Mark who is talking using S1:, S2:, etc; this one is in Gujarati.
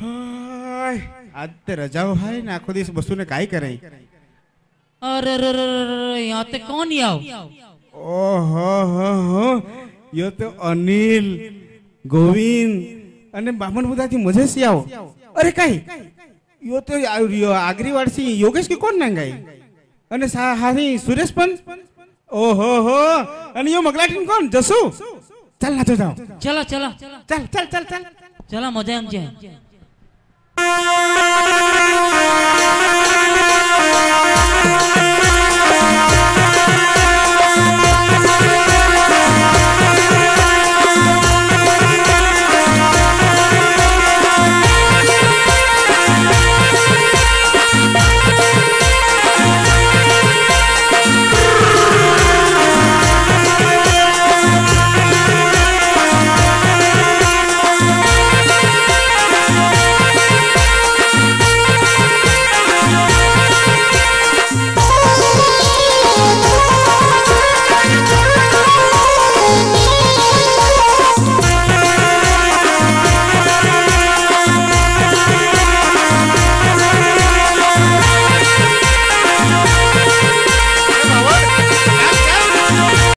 S1: હાય, આજ તે રજાઓ હાય ને આખો દિવસ બસુ ને કાંઈ કરે
S2: અરે રે રે रे रे यहाँ ते
S1: ઓહો હો હો. યો તો અનિલ ગોવિંદ અને બામણ બુદાથી મજે સી આવો. અરે કઈ? યો તો આવ યો આગરી યોગેશ કે કોણ નાંગાઈ? અને સા હારી સુરેશ પણ ઓહો હો. અને યો મગલાટીન કોણ? જસુ? ચાલ ના તો જાઓ.
S2: ચલો ચલો.
S1: ચાલ ચાલ ચાલ ચાલ.
S2: મજા આમ आमच्या